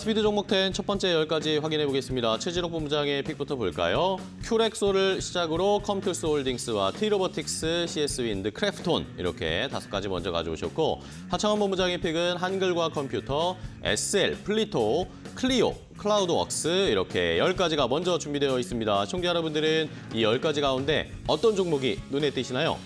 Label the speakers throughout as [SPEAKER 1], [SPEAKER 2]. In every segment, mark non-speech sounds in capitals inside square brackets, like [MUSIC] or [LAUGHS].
[SPEAKER 1] 스피드 종목 10첫 번째 10가지 확인해 보겠습니다. 최진욱 본부장의 pick부터 볼까요? 큐렉소를 시작으로 컴투스 홀딩스와 티로보틱스, CS 윈드, 크래프톤 이렇게 다섯 가지 먼저 가져오셨고 하창원 본부장의 pick은 한글과 컴퓨터, SL, 플리토, 클리오, 크라우드웍스 이렇게 10가지가 먼저 준비되어 있습니다. 청자 여러분들은 이 10가지 가운데 어떤 종목이 눈에 띄시나요?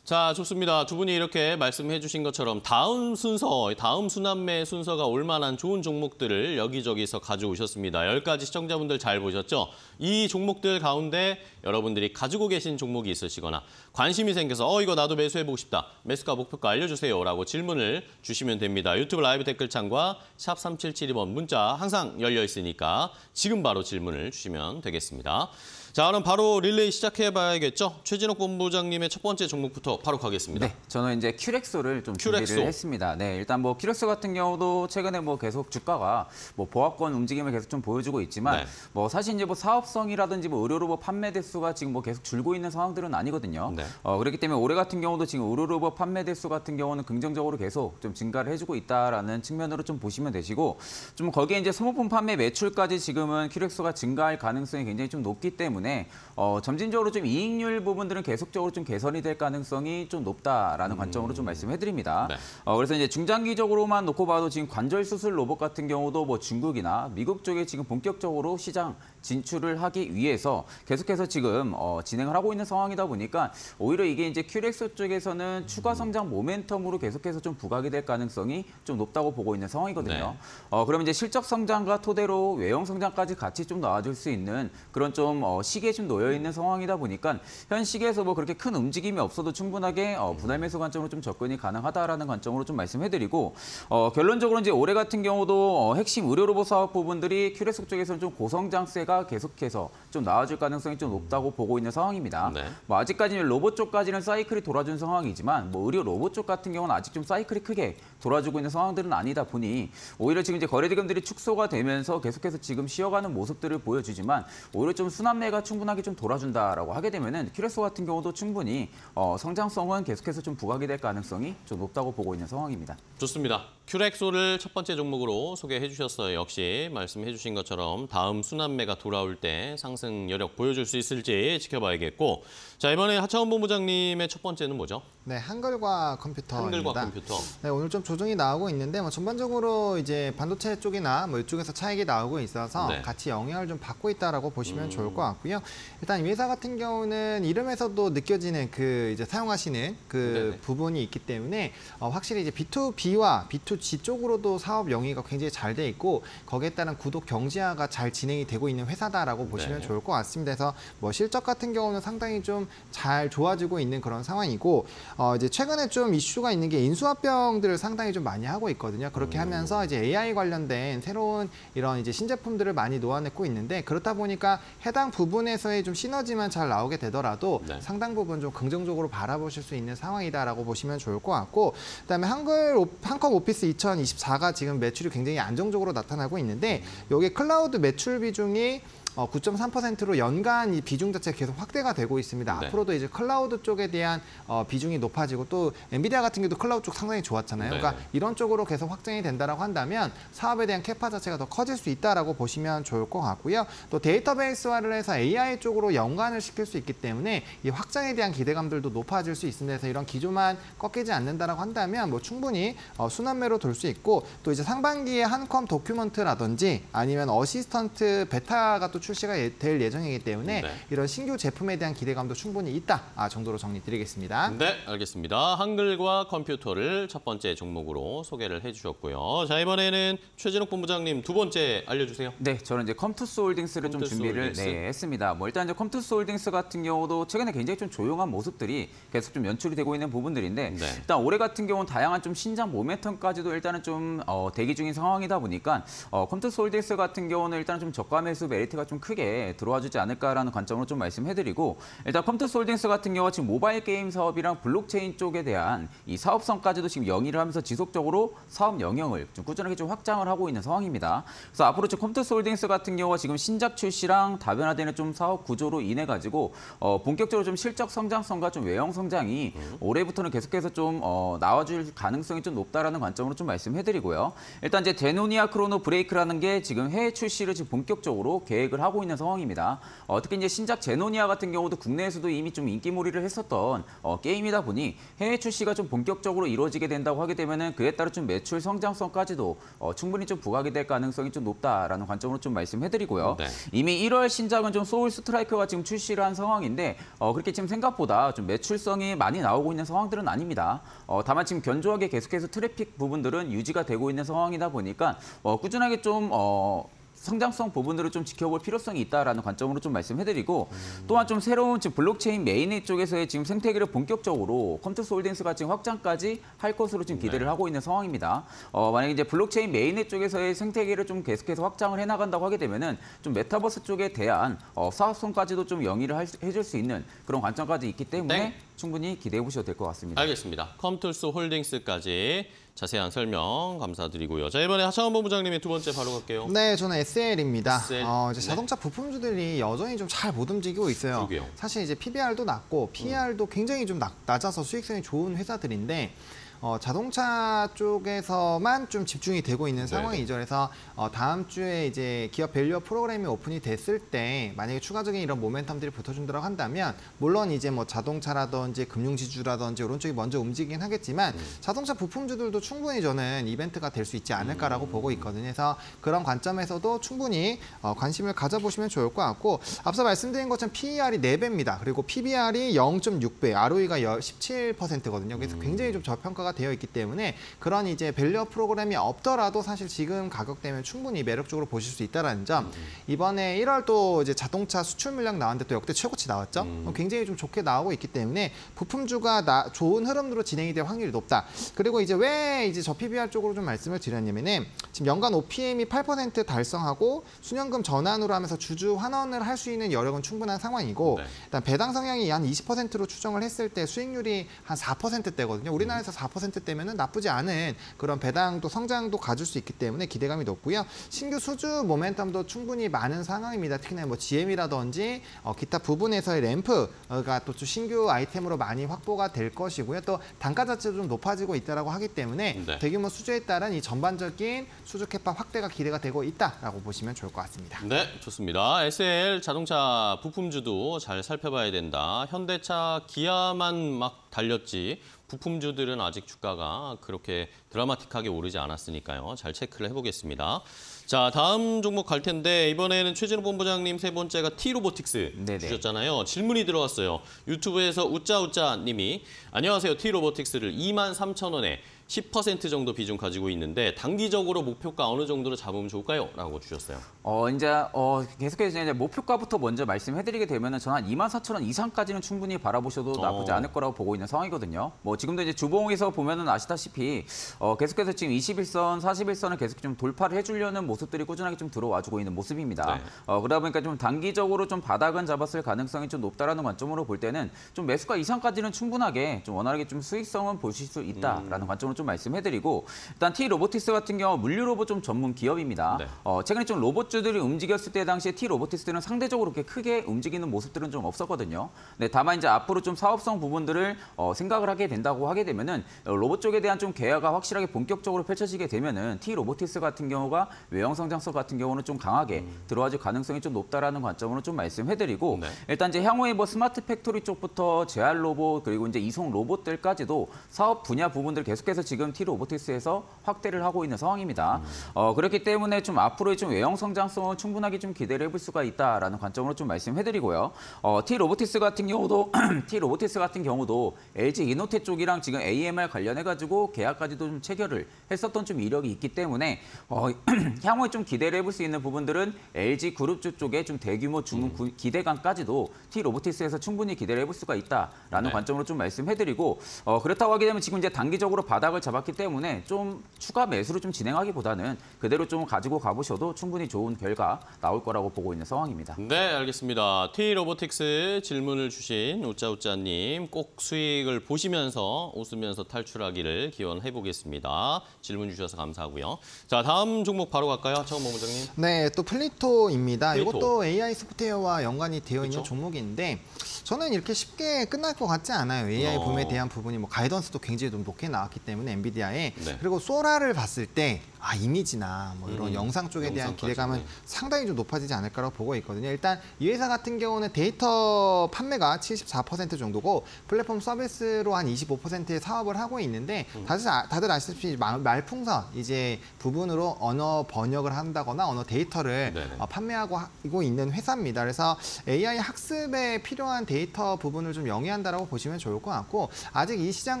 [SPEAKER 1] 자, 좋습니다. 두 분이 이렇게 말씀해 주신 것처럼 다음 순서, 다음 순환매 순서가 올 만한 좋은 종목들을 여기저기서 가져오셨습니다. 10가지 시청자분들 잘 보셨죠? 이 종목들 가운데 여러분들이 가지고 계신 종목이 있으시거나 관심이 생겨서 어, 이거 나도 매수해보고 싶다. 매수가 목표가 알려주세요. 라고 질문을 주시면 됩니다. 유튜브 라이브 댓글창과 샵 3772번 문자 항상 열려 있으니까 지금 바로 질문을 주시면 되겠습니다. 자, 그럼 바로 릴레이 시작해 봐야겠죠? 최진욱 본부장님의 첫 번째 종목부터 바로 가겠습니다.
[SPEAKER 2] 네, 저는 이제 큐렉소를 좀
[SPEAKER 1] 큐렉소.
[SPEAKER 2] 준비를 했습니다. 네, 일단 뭐 큐렉소 같은 경우도 최근에 뭐 계속 주가가 뭐 보합권 움직임을 계속 좀 보여주고 있지만
[SPEAKER 1] 네.
[SPEAKER 2] 뭐 사실 이제 뭐 사업성이라든지 뭐 의료로봇 판매 대수가 지금 뭐 계속 줄고 있는 상황들은 아니거든요.
[SPEAKER 1] 네.
[SPEAKER 2] 어, 그렇기 때문에 올해 같은 경우도 지금 의료로봇 판매 대수 같은 경우는 긍정적으로 계속 좀 증가를 해주고 있다라는 측면으로 좀 보시면 되시고 좀 거기에 이제 소모품 판매 매출까지 지금은 큐렉소가 증가할 가능성이 굉장히 좀 높기 때문에 어, 점진적으로 좀 이익률 부분들은 계속적으로 좀 개선이 될 가능성이 좀 높다라는 관점으로 좀 말씀해드립니다.
[SPEAKER 1] 네.
[SPEAKER 2] 어, 그래서 이제 중장기적으로만 놓고 봐도 지금 관절 수술 로봇 같은 경우도 뭐 중국이나 미국 쪽에 지금 본격적으로 시장 진출을 하기 위해서 계속해서 지금 어, 진행을 하고 있는 상황이다 보니까 오히려 이게 이제 큐렉소 쪽에서는 추가 성장 모멘텀으로 계속해서 좀 부각이 될 가능성이 좀 높다고 보고 있는 상황이거든요.
[SPEAKER 1] 네.
[SPEAKER 2] 어, 그러면 이제 실적 성장과 토대로 외형 성장까지 같이 좀 나와줄 수 있는 그런 좀 어, 시기에 좀 놓여 있는 상황이다 보니까 현 시기에서 뭐 그렇게 큰 움직임이 없어도 충분하게 어, 분할 매수 관점으로 좀 접근이 가능하다라는 관점으로 좀 말씀해드리고 어, 결론적으로 이제 올해 같은 경우도 어, 핵심 의료 로봇 사업 부분들이 큐렉소 쪽에서는 좀 고성장세가 계속해서 좀 나와줄 가능성이 좀 높다고 보고 있는 상황입니다.
[SPEAKER 1] 네.
[SPEAKER 2] 뭐 아직까지는 로봇 쪽까지는 사이클이 돌아준 상황이지만 뭐 의료 로봇 쪽 같은 경우는 아직 좀 사이클이 크게 돌아주고 있는 상황들은 아니다 보니 오히려 지금 이제 거래대금들이 축소가 되면서 계속해서 지금 쉬어가는 모습들을 보여주지만 오히려 좀 순환매가 충분하게 좀 돌아준다라고 하게 되면은 큐레소 같은 경우도 충분히 어, 성장성은 계속해서 좀 부각이 될 가능성이 좀 높다고 보고 있는 상황입니다.
[SPEAKER 1] 좋습니다. 큐렉소를 첫 번째 종목으로 소개해 주셨어요. 역시 말씀해 주신 것처럼 다음 순환매가 돌아올 때 상승 여력 보여줄 수 있을지 지켜봐야겠고 자 이번에 하차원 본부장님의 첫 번째는 뭐죠?
[SPEAKER 3] 네, 한글과 컴퓨터입니다.
[SPEAKER 1] 한글과 컴퓨터.
[SPEAKER 3] 네, 오늘 좀 조정이 나오고 있는데 뭐 전반적으로 이제 반도체 쪽이나 뭐 이쪽에서 차익이 나오고 있어서
[SPEAKER 1] 네.
[SPEAKER 3] 같이 영향을 좀 받고 있다라고 보시면
[SPEAKER 1] 음.
[SPEAKER 3] 좋을 것 같고요. 일단 이 회사 같은 경우는 이름에서도 느껴지는 그 이제 사용하시는 그
[SPEAKER 1] 네네.
[SPEAKER 3] 부분이 있기 때문에 어, 확실히 이제 B2B와 B2G 쪽으로도 사업 영위가 굉장히 잘 돼 있고 거기에 따른 구독 경제화가 잘 진행이 되고 있는 회사다라고 보시면
[SPEAKER 1] 네.
[SPEAKER 3] 좋을 것 같습니다. 그래서 뭐 실적 같은 경우는 상당히 좀잘 좋아지고 있는 그런 상황이고 어 이제 최근에 좀 이슈가 있는 게 인수합병들을 상당히 좀 많이 하고 있거든요. 그렇게 하면서 이제 AI 관련된 새로운 이런 이제 신제품들을 많이 놓아내고 있는데 그렇다 보니까 해당 부분에서의 좀 시너지만 잘 나오게 되더라도
[SPEAKER 1] 네.
[SPEAKER 3] 상당 부분 좀 긍정적으로 바라보실 수 있는 상황이다라고 보시면 좋을 것 같고 그다음에 한글 오- 한컴 오피스 2024가 지금 매출이 굉장히 안정적으로 나타나고 있는데 여기 클라우드 매출 비중이 어, 9.3%로 연간 이 비중 자체가 계속 확대가 되고 있습니다.
[SPEAKER 1] 네.
[SPEAKER 3] 앞으로도 이제 클라우드 쪽에 대한 어, 비중이 높아지고 또 엔비디아 같은 경우도 클라우드 쪽 상당히 좋았잖아요.
[SPEAKER 1] 네.
[SPEAKER 3] 그러니까 이런 쪽으로 계속 확장이 된다라고 한다면 사업에 대한 capa 자체가 더 커질 수 있다라고 보시면 좋을 것 같고요. 또 데이터베이스화를 해서 AI 쪽으로 연관을 시킬 수 있기 때문에 이 확장에 대한 기대감들도 높아질 수 있습니다. 그래서 이런 기조만 꺾이지 않는다라고 한다면 뭐 충분히 어, 순환매로 돌 수 있고 또 이제 상반기에 한컴 도큐먼트라든지 아니면 어시스턴트 베타가 또 출시가 예- 될 예정이기 때문에
[SPEAKER 1] 네.
[SPEAKER 3] 이런 신규 제품에 대한 기대감도 충분히 있다 아, 정도로 정리드리겠습니다.
[SPEAKER 1] 네, 알겠습니다. 한글과 컴퓨터를 첫 번째 종목으로 소개를 해주셨고요. 자 이번에는 최진욱 본부장님 두 번째 알려주세요.
[SPEAKER 2] 네, 저는 이제 컴투스 홀딩스를 좀
[SPEAKER 1] 컴투스
[SPEAKER 2] 준비를
[SPEAKER 1] 홀딩스.
[SPEAKER 2] 네, 했습니다. 뭐 일단 이제 컴투스 홀딩스 같은 경우도 최근에 굉장히 좀 조용한 모습들이 계속 좀 연출이 되고 있는 부분들인데
[SPEAKER 1] 네.
[SPEAKER 2] 일단 올해 같은 경우는 다양한 좀 신작 모멘텀까지도 일단은 좀 어, 대기 중인 상황이다 보니까 어, 컴투스 홀딩스 같은 경우는 일단 좀 저가 매수 메리트가 좀좀 크게 들어와 주지 않을까라는 관점으로 좀 말씀해드리고 일단 컴투스 홀딩스 같은 경우가 지금 모바일 게임 사업이랑 블록체인 쪽에 대한 이 사업성까지도 지금 영위를 하면서 지속적으로 사업 영역을 좀 꾸준하게 좀 확장을 하고 있는 상황입니다. 그래서 앞으로 지금 컴투스 홀딩스 같은 경우가 지금 신작 출시랑 다변화되는 좀 사업 구조로 인해 가지고 어, 본격적으로 좀 실적 성장성과 좀 외형 성장이 올해부터는 계속해서 좀 어, 나와줄 가능성이 좀 높다라는 관점으로 좀 말씀해드리고요. 일단 이제 제노니아 크로노 브레이크라는 게 지금 해외 출시를 지금 본격적으로 계획을 하고 있는 상황입니다. 어, 특히 이제 신작 제노니아 같은 경우도 국내에서도 이미 좀 인기몰이를 했었던 어, 게임이다 보니 해외 출시가 좀 본격적으로 이루어지게 된다고 하게 되면은 그에 따라 좀 매출 성장성까지도 어, 충분히 좀 부각이 될 가능성이 좀 높다라는 관점으로 좀 말씀해드리고요.
[SPEAKER 1] 네.
[SPEAKER 2] 이미 1월 신작은 좀 소울 스트라이크가 지금 출시를 한 상황인데 어, 그렇게 지금 생각보다 좀 매출성이 많이 나오고 있는 상황들은 아닙니다. 어, 다만 지금 견조하게 계속해서 트래픽 부분들은 유지가 되고 있는 상황이다 보니까 어, 꾸준하게 좀 어, 성장성 부분들을 좀 지켜볼 필요성이 있다라는 관점으로 좀 말씀해드리고 또한 좀 새로운 지금 블록체인 mainnet 쪽에서의 지금 생태계를 본격적으로 컴투스 홀딩스가 지금 확장까지 할 것으로 지금 기대를 하고 있는 상황입니다. 어, 만약에 이제 블록체인 mainnet 쪽에서의 생태계를 좀 계속해서 확장을 해나간다고 하게 되면은 좀 메타버스 쪽에 대한 어, 사업성까지도 좀 영위를 할 수- 해줄 수 있는 그런 관점까지 있기 때문에
[SPEAKER 1] 네.
[SPEAKER 2] 충분히 기대해 보셔도 될 것 같습니다.
[SPEAKER 1] 알겠습니다. 컴투스 홀딩스까지 자세한 설명 감사드리고요. 자 이번에 하창원 본부장님의 두 번째 바로 갈게요.
[SPEAKER 3] 네, 저는 SL입니다.
[SPEAKER 1] SL.
[SPEAKER 3] 어, 이제
[SPEAKER 1] 네.
[SPEAKER 3] 자동차 부품주들이 여전히 좀 잘 못 움직이고 있어요.
[SPEAKER 1] 그러게요.
[SPEAKER 3] 사실 이제 PBR도 낮고 PER도 굉장히 좀 낮, 낮아서 수익성이 좋은 회사들인데 어, 자동차 쪽에서만 좀 집중이 되고 있는
[SPEAKER 1] 네.
[SPEAKER 3] 상황이죠. 그래서 어, 다음 주에 이제 기업 밸류업 프로그램이 오픈이 됐을 때 만약에 추가적인 이런 모멘텀들이 붙어준다고 한다면 물론 이제 뭐 자동차라든지 금융지주라든지 이런 쪽이 먼저 움직이긴 하겠지만
[SPEAKER 1] 음.
[SPEAKER 3] 자동차 부품주들도 충분히 저는 이벤트가 될 수 있지 않을까라고
[SPEAKER 1] 음.
[SPEAKER 3] 보고 있거든요. 그래서 그런 관점에서도 충분히 어, 관심을 가져보시면 좋을 것 같고 앞서 말씀드린 것처럼 PER이 4배입니다. 그리고 PBR이 0.6배, ROE가 17%거든요. 그래서
[SPEAKER 1] 음.
[SPEAKER 3] 굉장히 좀 저평가가 되어 있기 때문에 그런 이제 밸류업 프로그램이 없더라도 사실 지금 가격대면 충분히 매력적으로 보실 수 있다라는 점.
[SPEAKER 1] 음.
[SPEAKER 3] 이번에 1월 또 이제 자동차 수출 물량 나왔는데 또 역대 최고치 나왔죠.
[SPEAKER 1] 음.
[SPEAKER 3] 어, 굉장히 좀 좋게 나오고 있기 때문에 부품주가 나, 좋은 흐름으로 진행이 될 확률이 높다. 그리고 이제 왜 이제 저 PBR 쪽으로 좀 말씀을 드렸냐면은 지금 연간 OPM이 8% 달성하고 순현금 전환으로 하면서 주주 환원을 할 수 있는 여력은 충분한 상황이고
[SPEAKER 1] 네.
[SPEAKER 3] 일단 배당 성향이 한 20%로 추정을 했을 때 수익률이 한 4%대거든요. 우리나라에서 4% 대면은 나쁘지 않은 그런 배당도 성장도 가질 수 있기 때문에 기대감이 높고요. 신규 수주 모멘텀도 충분히 많은 상황입니다. 특히나 뭐 GM이라든지 어, 기타 부분에서의 램프가 또 신규 아이템으로 많이 확보가 될 것이고요. 또 단가 자체도 좀 높아지고 있다라고 하기 때문에
[SPEAKER 1] 네.
[SPEAKER 3] 대규모 수주에 따른 이 전반적인 수주 캐파 확대가 기대가 되고 있다라고 보시면 좋을 것 같습니다.
[SPEAKER 1] 네, 좋습니다. SL 자동차 부품주도 잘 살펴봐야 된다. 현대차, 기아만 막 달렸지. 부품주들은 아직 주가가 그렇게 드라마틱하게 오르지 않았으니까요. 잘 체크를 해보겠습니다. 자, 다음 종목 갈 텐데 이번에는 최진호 본부장님 세 번째가 T로보틱스
[SPEAKER 2] 네네.
[SPEAKER 1] 주셨잖아요. 질문이 들어왔어요. 유튜브에서 우짜우짜 님이 안녕하세요. T로보틱스를 2만 3천 원에 10% 정도 비중 가지고 있는데 단기적으로 목표가 어느 정도로 잡으면 좋을까요? 라고 주셨어요.
[SPEAKER 2] 어 이제 어 계속해서 이제 목표가부터 먼저 말씀해드리게 되면은 저는 한 2만 4천 원 이상까지는 충분히 바라보셔도 나쁘지
[SPEAKER 1] 어.
[SPEAKER 2] 않을 거라고 보고 있는 상황이거든요. 뭐 지금도 이제 주봉에서 보면은 아시다시피 어 계속해서 지금 20일선, 40일선을 계속 좀 돌파를 해주려는 모습들이 꾸준하게 좀 들어와주고 있는 모습입니다.
[SPEAKER 1] 네.
[SPEAKER 2] 어 그러다 보니까 좀 단기적으로 좀 바닥은 잡았을 가능성이 좀 높다라는 관점으로 볼 때는 좀 매수가 이상까지는 충분하게 좀 원활하게 좀 수익성은 보실 수 있다라는
[SPEAKER 1] 음.
[SPEAKER 2] 관점으로 좀 말씀해드리고 일단 T 로보틱스 같은 경우 물류 로봇 좀 전문 기업입니다.
[SPEAKER 1] 네.
[SPEAKER 2] 어, 최근에 좀 로봇주들이 움직였을 때 당시에 T 로보틱스들은 상대적으로 그렇게 크게 움직이는 모습들은 좀 없었거든요. 네, 다만 이제 앞으로 좀 사업성 부분들을 어, 생각을 하게 된다고 하게 되면은 어, 로봇 쪽에 대한 좀 개화가 확실하게 본격적으로 펼쳐지게 되면은 T 로보틱스 같은 경우가 외형 성장성 같은 경우는 좀 강하게 들어와줄 가능성이 좀 높다라는 관점으로 좀 말씀해드리고
[SPEAKER 1] 음. 네.
[SPEAKER 2] 일단 이제 향후에 뭐 smart factory 쪽부터 제할 로봇 그리고 이제 이송 로봇들까지도 사업 분야 부분들 계속해서 지금 T 로보틱스에서 확대를 하고 있는 상황입니다. 어, 그렇기 때문에 좀 앞으로의 좀 외형 성장성은 충분하게 좀 기대를 해볼 수가 있다라는 관점으로 좀 말씀해드리고요. 어, T 로보틱스 같은 경우도 [CLEARS THROAT] T 로보틱스 같은 경우도 LG 이노테 쪽이랑 지금 AMR 관련해 가지고 계약까지도 좀 체결을 했었던 좀 이력이 있기 때문에 어, [CLEARS THROAT] 향후에 좀 기대를 해볼 수 있는 부분들은 LG 그룹주 쪽에 좀 대규모 중 구- 기대감까지도 T 로보틱스에서 충분히 기대를 해볼 수가 있다라는
[SPEAKER 1] 네.
[SPEAKER 2] 관점으로 좀 말씀해드리고 어, 그렇다고 하게 되면 지금 이제 단기적으로 바닥을 맥락을 잡았기 때문에 좀 추가 매수를 좀 진행하기보다는 그대로 좀 가지고 가보셔도 충분히 좋은 결과 나올 거라고 보고 있는 상황입니다.
[SPEAKER 1] 네, 알겠습니다. T 로보틱스 질문을 주신 우짜우짜님 꼭 수익을 보시면서 웃으면서 탈출하기를 기원해 보겠습니다. 질문 주셔서 감사하고요. 자, 다음 종목 바로 갈까요? 창원 본부장님.
[SPEAKER 3] 네, 또 플리토입니다.
[SPEAKER 1] 플리토.
[SPEAKER 3] 이것도 AI 소프트웨어와 연관이 되어 있는? 종목인데 저는 이렇게 쉽게 끝날 것 같지 않아요. AI
[SPEAKER 1] 어.
[SPEAKER 3] 붐에 대한 부분이 뭐 가이던스도 굉장히 좀 높게 나왔기 때문에 엔비디아에
[SPEAKER 1] 네.
[SPEAKER 3] 그리고 소라를 봤을 때 아, 이미지나 뭐 이런
[SPEAKER 1] 음,
[SPEAKER 3] 영상 쪽에 대한 기대감은
[SPEAKER 1] 네.
[SPEAKER 3] 상당히 좀 높아지지 않을까라고 보고 있거든요. 일단 이 회사 같은 경우는 데이터 판매가 74% 정도고 플랫폼 서비스로 한 25%의 사업을 하고 있는데
[SPEAKER 1] 음.
[SPEAKER 3] 다들, 아- 다들 아시다시피 말- 말풍선 이제 부분으로 언어 번역을 한다거나 언어 데이터를. 어, 판매하고 하- 고 있는 회사입니다. 그래서 AI 학습에 필요한 데이터 부분을 좀 영위한다라고 보시면 좋을 것 같고 아직 이 시장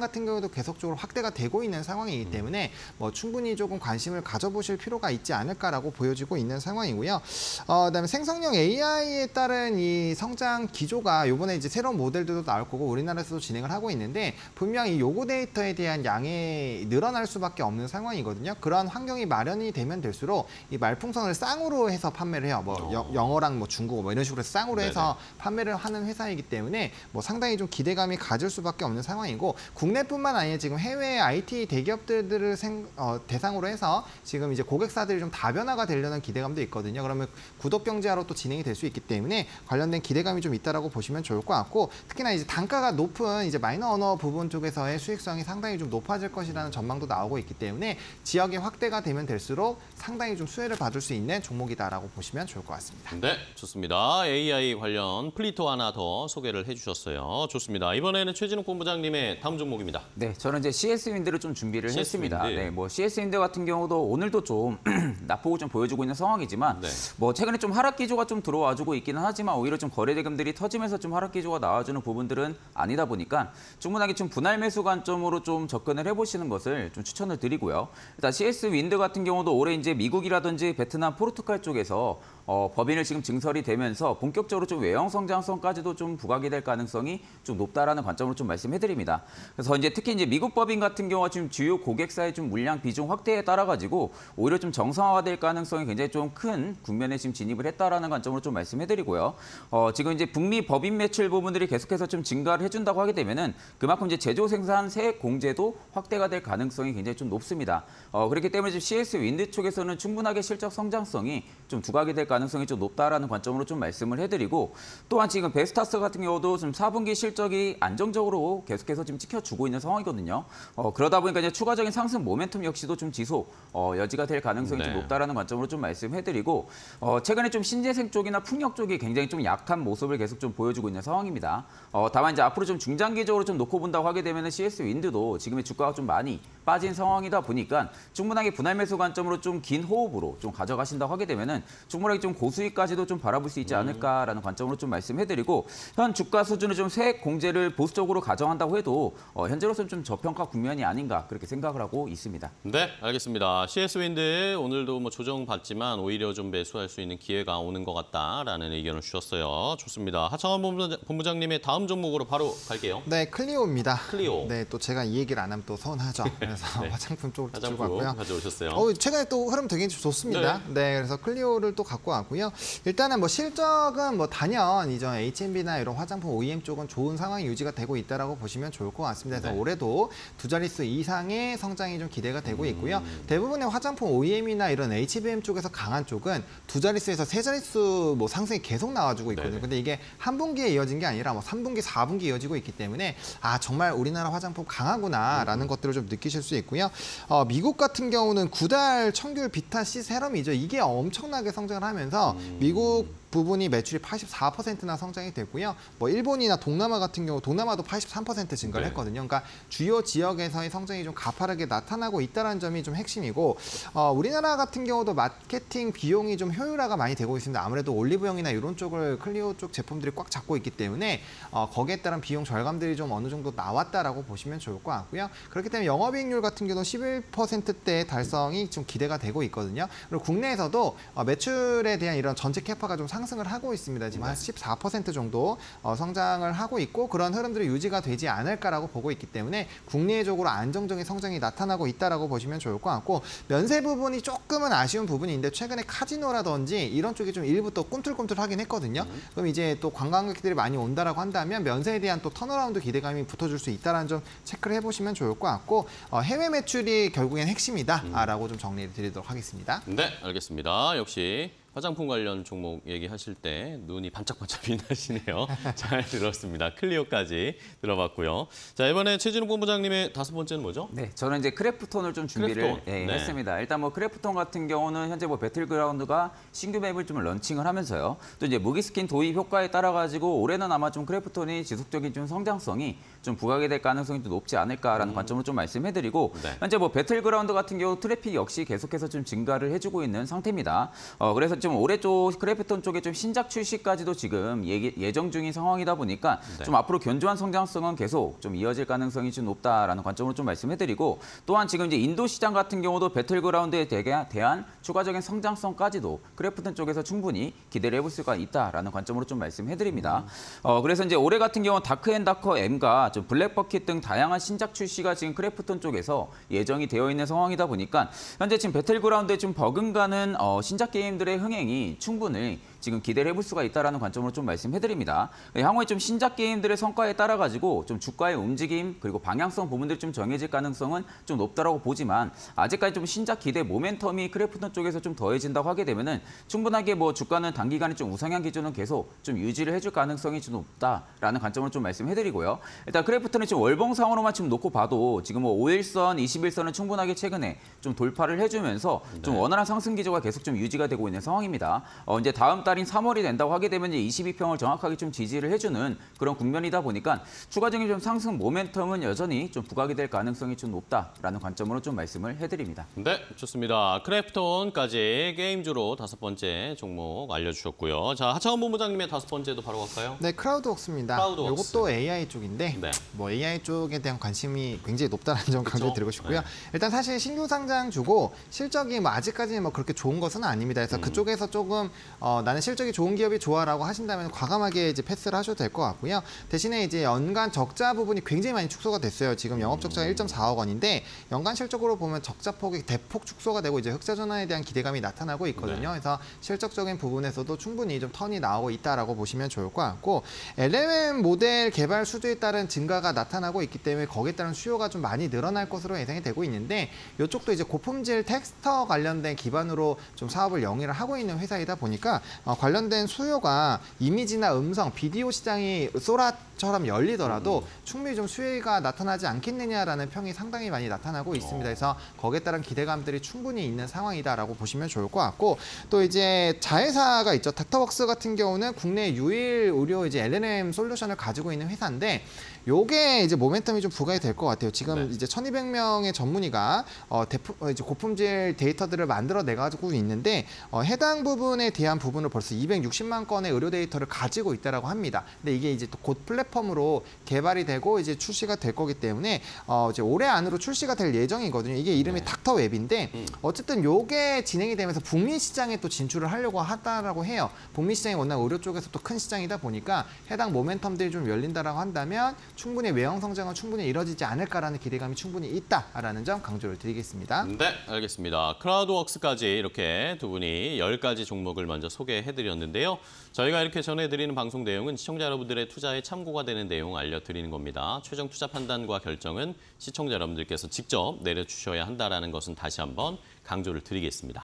[SPEAKER 3] 같은 경우도 계속적으로 확대가 되고 있는 상황이기
[SPEAKER 1] 음.
[SPEAKER 3] 때문에 뭐 충분히 조금 관심을 가져보실 필요가 있지 않을까라고 보여지고 있는 상황이고요. 어, 그다음에 생성형 AI에 따른 이 성장 기조가 이번에 이제 새로운 모델들도 나올 거고 우리나라에서도 진행을 하고 있는데 분명히 요구 데이터에 대한 양이 늘어날 수밖에 없는 상황이거든요. 그러한 환경이 마련이 되면 될수록 이 말풍선을 쌍으로 해서 판매를 해요. 뭐
[SPEAKER 1] 어.
[SPEAKER 3] 영- 영어랑 뭐 중국어 뭐 이런 식으로 쌍으로
[SPEAKER 1] 네네.
[SPEAKER 3] 해서 판매를 하는 회사이기 때문에 뭐 상당히 좀 기대감이 가질 수밖에 없는 상황이고 국내뿐만 아니라 지금 해외 IT 대기업들을 생- 어, 대상으로 해서 지금 이제 고객사들이 좀 다변화가 되려는 기대감도 있거든요. 그러면 구독 경제화로 또 진행이 될 수 있기 때문에 관련된 기대감이 좀 있다라고 보시면 좋을 것 같고 특히나 이제 단가가 높은 이제 마이너 언어 부분 쪽에서의 수익성이 상당히 좀 높아질 것이라는 전망도 나오고 있기 때문에 지역의 확대가 되면 될수록 상당히 좀 수혜를 받을 수 있는 종목이다라고 보시면 좋을 것 같습니다.
[SPEAKER 1] 네, 좋습니다. AI 관련 플리토 하나 더 소개를 해주셨어요. 좋습니다. 이번에는 최진욱 본부장님의 다음 종목입니다.
[SPEAKER 2] 네, 저는 이제 CS 윈드를 좀 준비를
[SPEAKER 1] CS
[SPEAKER 2] 했습니다.
[SPEAKER 1] 윈드.
[SPEAKER 2] 네, 뭐 CS 윈드 같은 경우도 오늘도 좀 [CLEARS THROAT] 낙폭을 좀 보여주고 있는 상황이지만,
[SPEAKER 1] 네.
[SPEAKER 2] 뭐 최근에 좀 하락 기조가 좀 들어와주고 있기는 하지만 오히려 좀 거래 대금들이 터지면서 좀 하락 기조가 나와주는 부분들은 아니다 보니까 충분하게 좀 분할 매수 관점으로 좀 접근을 해보시는 것을 좀 추천을 드리고요. 일단 CS 윈드 같은 경우도 올해 이제 미국이라든지 베트남, 포르투갈 쪽에서 어, 법인을 지금 증설이 되면서 본격적으로 좀 외형 성장성까지도 좀 부각이 될 가능성이 좀 높다라는 관점으로 좀 말씀해드립니다. 그래서 이제 특히 이제 미국 법인 같은 경우가 지금 주요 고객사의 좀 물량 비중 확대에 따라 가 지고 오히려 좀 정상화될 가능성이 굉장히 좀 큰 국면에 지금 진입을 했다라는 관점으로 좀 말씀해드리고요. 어, 지금 이제 북미 법인 매출 부분들이 계속해서 좀 증가를 해준다고 하게 되면은 그만큼 이제 제조 생산 세액 공제도 확대가 될 가능성이 굉장히 좀 높습니다. 어, 그렇기 때문에 지금 CS 윈드 쪽에서는 충분하게 실적 성장성이 좀 두각이 될 가능성이 좀 높다라는 관점으로 좀 말씀을 해드리고 또한 지금 베스타스 같은 경우도 지금 4분기 실적이 안정적으로 계속해서 지금 지켜주고 있는 상황이거든요. 어, 그러다 보니까 이제 추가적인 상승 모멘텀 역시도 좀 지속 어, 여지가 될 가능성이 좀
[SPEAKER 1] 네.
[SPEAKER 2] 높다라는 관점으로 좀 말씀해드리고 어, 최근에 좀 신재생 쪽이나 풍력 쪽이 굉장히 좀 약한 모습을 계속 좀 보여주고 있는 상황입니다. 어, 다만 이제 앞으로 좀 중장기적으로 좀 놓고 본다고 하게 되면 CS 윈드도 지금의 주가가 좀 많이 빠진 상황이다 보니까 충분하게 분할 매수 관점으로 좀 긴 호흡으로 좀 가져가신다고 하게 되면은 충분하게 좀 고수익까지도 좀 바라볼 수 있지 않을까라는 관점으로 좀 말씀해드리고 현 주가 수준을 좀 세액 공제를 보수적으로 가정한다고 해도 어, 현재로서는 좀 저평가 국면이 아닌가 그렇게 생각을 하고 있습니다.
[SPEAKER 1] 네, 알겠습니다. CS 윈드 오늘도 뭐 조정 받지만 오히려 좀 매수할 수 있는 기회가 오는 것 같다라는 의견을 주셨어요. 좋습니다. 하창원 본부장- 본부장님의 다음 종목으로 바로 갈게요.
[SPEAKER 3] 네, 클리오입니다.
[SPEAKER 1] 클리오.
[SPEAKER 3] 네, 또 제가 이 얘기를 안 하면 또 서운하죠. [LAUGHS] 그래서 화장품 쪽으로 또 들고
[SPEAKER 1] 화장품
[SPEAKER 3] 왔고요.
[SPEAKER 1] 가져오셨어요.
[SPEAKER 3] 어, 최근에 또 흐름 되게 좋습니다. 네. 그래서 클리오를 또 갖고 왔고요. 일단은 뭐 실적은 뭐 단연 이전 H&B나 이런 화장품 OEM 쪽은 좋은 상황이 유지가 되고 있다라고 보시면 좋을 것 같습니다. 그래서
[SPEAKER 1] 네.
[SPEAKER 3] 올해도 두 자릿수 이상의 성장이 좀 기대가 되고 있고요.
[SPEAKER 1] 음.
[SPEAKER 3] 대부분 의 화장품 OEM이나 이런 HBM 쪽에서 강한 쪽은 두 자릿수에서 세 자릿수 뭐 상승이 계속 나와주고 있거든요.
[SPEAKER 1] 네네.
[SPEAKER 3] 근데 이게 한 분기에 이어진 게 아니라 뭐 3분기, 4분기 이어지고 있기 때문에 아 정말 우리나라 화장품 강하구나라는
[SPEAKER 1] 음.
[SPEAKER 3] 것들을 좀 느끼실 수 있고요. 어, 미국 같은 경우는 구달 청귤 비타 C 세럼이죠. 이게 엄청나게 성장을 하면서
[SPEAKER 1] 음.
[SPEAKER 3] 미국 부분이 매출이 84%나 성장이 됐고요. 뭐 일본이나 동남아 같은 경우 동남아도 83% 증가를
[SPEAKER 1] 네.
[SPEAKER 3] 했거든요. 그러니까 주요 지역에서의 성장이 좀 가파르게 나타나고 있다는 점이 좀 핵심이고 어, 우리나라 같은 경우도 마케팅 비용이 좀 효율화가 많이 되고 있습니다. 아무래도 올리브영이나 이런 쪽을 클리오 쪽 제품들이 꽉 잡고 있기 때문에 어, 거기에 따른 비용 절감들이 좀 어느 정도 나왔다라고 보시면 좋을 것 같고요. 그렇기 때문에 영업이익률 같은 경우도 11%대 달성이 좀 기대가 되고 있거든요. 그리고 국내에서도 어, 매출에 대한 이런 전체 캐파가 좀 상 승을 하고 있습니다. 지금 한 14% 정도 어, 성장을 하고 있고 그런 흐름들이 유지가 되지 않을까라고 보고 있기 때문에 국내적으로 안정적인 성장이 나타나고 있다라고 보시면 좋을 것 같고 면세 부분이 조금은 아쉬운 부분인데 최근에 카지노라든지 이런 쪽이 좀 일부 또 꿈틀꿈틀하긴 했거든요. 그럼 이제 또 관광객들이 많이 온다라고 한다면 면세에 대한 또 turnaround 기대감이 붙어줄 수 있다라는 점 체크를 해보시면 좋을 것 같고 어, 해외 매출이 결국엔 핵심이다라고 좀 정리를 드리도록 하겠습니다.
[SPEAKER 1] 네, 알겠습니다. 역시 화장품 관련 종목 얘기하실 때 눈이 반짝반짝 빛나시네요. [LAUGHS] 잘 들었습니다. 클리오까지 들어봤고요. 자, 이번에 최진욱 본부장님의 다섯 번째는 뭐죠?
[SPEAKER 2] 네, 저는 이제 크래프톤을 좀 준비를
[SPEAKER 1] 크래프톤.
[SPEAKER 2] 예,
[SPEAKER 1] 네.
[SPEAKER 2] 했습니다. 일단 뭐 크래프톤 같은 경우는 현재 뭐 배틀그라운드가 신규 맵을 좀 런칭을 하면서요. 또 이제 무기 스킨 도입 효과에 따라 가지고 올해는 아마 좀 크래프톤이 지속적인 좀 성장성이 좀 부각이 될 가능성이 좀 높지 않을까라는 관점을 좀 말씀해드리고
[SPEAKER 1] 음. 네.
[SPEAKER 2] 현재 뭐 배틀그라운드 같은 경우 트래픽 역시 계속해서 좀 증가를 해주고 있는 상태입니다. 어, 그래서 좀 올해 쪽 크래프톤 쪽에 좀 신작 출시까지도 지금 얘기- 예정 중인 상황이다 보니까
[SPEAKER 1] 네.
[SPEAKER 2] 좀 앞으로 견조한 성장성은 계속 좀 이어질 가능성이 좀 높다라는 관점으로 좀 말씀해드리고 또한 지금 이제 인도 시장 같은 경우도 배틀그라운드에 대한 추가적인 성장성까지도 크래프톤 쪽에서 충분히 기대를 해볼 수가 있다라는 관점으로 좀 말씀해드립니다. 어, 그래서 이제 올해 같은 경우는 다크앤다커 M과 좀 블랙버짓 등 다양한 신작 출시가 지금 크래프톤 쪽에서 예정이 되어 있는 상황이다 보니까 현재 지금 배틀그라운드에 좀 버금가는 어, 신작 게임들의 흥행이 충분히 지금 기대를 해볼 수가 있다라는 관점으로 좀 말씀해드립니다. 향후에 좀 신작 게임들의 성과에 따라 가지고 좀 주가의 움직임 그리고 방향성 부분들이 좀 정해질 가능성은 좀 높다라고 보지만 아직까지 좀 신작 기대 모멘텀이 크래프톤 쪽에서 좀 더해진다고 하게 되면은 충분하게 뭐 주가는 단기간에 좀 우상향 기준은 계속 좀 유지를 해줄 가능성이 좀 높다라는 관점으로 좀 말씀해드리고요. 일단 크래프톤은 지금 월봉 상으로만 지금 놓고 봐도 지금 뭐 5일선, 21선은 충분하게 최근에 좀 돌파를 해주면서 좀 원활한 상승 기조가 계속 좀 유지가 되고 있는 상황입니다. 어, 이제 다음 달인 3월이 된다고 하게 되면 이제 22평을 정확하게 좀 지지를 해주는 그런 국면이다 보니까 추가적인 좀 상승 모멘텀은 여전히 좀 부각이 될 가능성이 좀 높다라는 관점으로 좀 말씀을 해드립니다.
[SPEAKER 1] 네, 좋습니다. 크래프톤까지 게임주로 다섯 번째 종목 알려주셨고요. 자, 하창원 본부장님의 다섯 번째도 바로 갈까요?
[SPEAKER 3] 네, 크라우드웍스입니다.
[SPEAKER 1] 크라우드웍스.
[SPEAKER 3] 이것도 AI 쪽인데
[SPEAKER 1] 네.
[SPEAKER 3] 뭐 AI 쪽에 대한 관심이 굉장히 높다는 점 강조드리고 싶고요.
[SPEAKER 1] 네.
[SPEAKER 3] 일단 사실 신규 상장 주고 실적이 뭐 아직까지는 뭐 그렇게 좋은 것은 아닙니다.
[SPEAKER 1] 음.
[SPEAKER 3] 그래서 그쪽에서 조금 어, 나는 실적이 좋은 기업이 좋아라고 하신다면 과감하게 이제 패스를 하셔도 될 것 같고요. 대신에 이제 연간 적자 부분이 굉장히 많이 축소가 됐어요. 지금 영업 적자가
[SPEAKER 1] 음.
[SPEAKER 3] 1.4억 원인데 연간 실적으로 보면 적자 폭이 대폭 축소가 되고 이제 흑자 전환에 대한 기대감이 나타나고 있거든요.
[SPEAKER 1] 네.
[SPEAKER 3] 그래서 실적적인 부분에서도 충분히 좀 턴이 나오고 있다라고 보시면 좋을 것 같고 LLM 모델 개발 수주에 따른 증가가 나타나고 있기 때문에 거기에 따른 수요가 좀 많이 늘어날 것으로 예상이 되고 있는데 이쪽도 이제 고품질 텍스터 관련된 기반으로 좀 사업을 영위를 하고 있는 회사이다 보니까 어, 관련된 수요가 이미지나 음성, 비디오 시장이 소라 처럼 열리더라도 충분히 좀 수요가 나타나지 않겠느냐라는 평이 상당히 많이 나타나고 있습니다. 그래서 거기에 따른 기대감들이 충분히 있는 상황이다라고 보시면 좋을 것 같고 또 이제 자회사가 있죠. 닥터웍스 같은 경우는 국내 유일 의료 이제 LLM 솔루션을 가지고 있는 회사인데 요게 이제 모멘텀이 좀 부각이 될 것 같아요. 지금
[SPEAKER 1] 네.
[SPEAKER 3] 이제 1,200명의 전문의가 어, 대프, 어, 이제 고품질 데이터들을 만들어 내 가지고 있는데 어, 해당 부분에 대한 부분을 벌써 260만 건의 의료 데이터를 가지고 있다라고 합니다. 근데 이게 이제 또 곧 플랫폼으로 개발이 되고 이제 출시가 될 거기 때문에 어, 이제 올해 안으로 출시가 될 예정이거든요. 이게 이름이
[SPEAKER 1] 네.
[SPEAKER 3] 닥터 웹인데
[SPEAKER 1] 음.
[SPEAKER 3] 어쨌든 요게 진행이 되면서 북미 시장에 또 진출을 하려고 하다라고 해요. 북미 시장이 워낙 의료 쪽에서 또 큰 시장이다 보니까 해당 모멘텀들이 좀 열린다라고 한다면 충분히 외형 성장은 충분히 이뤄지지 않을까라는 기대감이 충분히 있다라는 점 강조를 드리겠습니다.
[SPEAKER 1] 네, 알겠습니다. 크라우드웍스까지 이렇게 두 분이 열가지 종목을 먼저 소개해드렸는데요. 저희가 이렇게 전해드리는 방송 내용은 시청자 여러분들의 투자에 참고가 되는 내용 알려드리는 겁니다. 최종 투자 판단과 결정은 시청자 여러분들께서 직접 내려주셔야 한다는 것은 다시 한번 강조를 드리겠습니다.